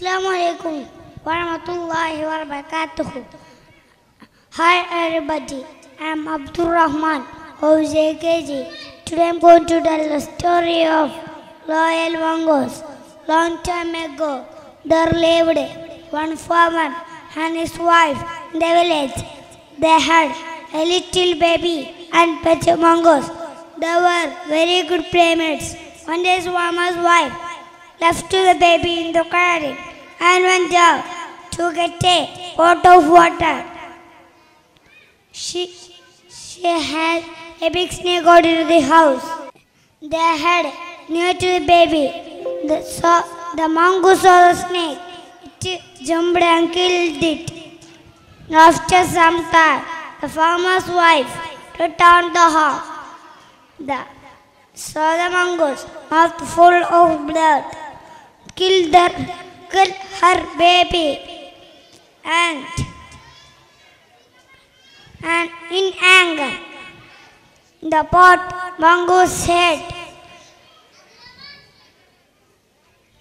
Assalamu alaikum warahmatullahi wabarakatuh. Hi everybody, I'm Abdul Rahman, AKG. Today I'm going to tell the story of Loyal Mongoose. Long time ago, there lived one farmer and his wife in the village. They had a little baby and pet mongoose. They were very good playmates. One day, farmer's wife left the baby in the cradle and went out to get a pot of water. She, she had a big snake got into the house. They had near to the baby. The, saw, the mongoose saw the snake. It jumped and killed it. After some time, the farmer's wife returned the house. The saw the mongoose, mouth full of blood, killed her, killed her baby, and and in anger, the pot mongoose said,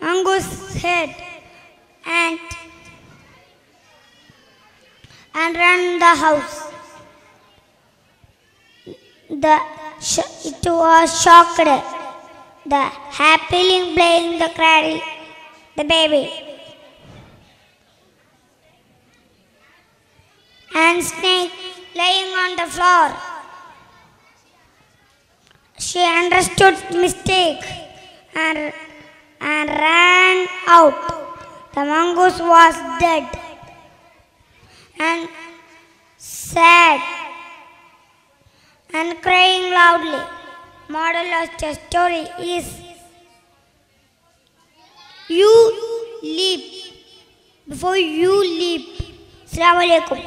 mongoose said, and and ran the house. The it was shocked. The happily playing the cradle, the baby, and snake laying on the floor. She understood mistake and and ran out. The mongoose was dead and sad and crying loudly. Moral of the story is you leap before you leap. Assalamu alaikum.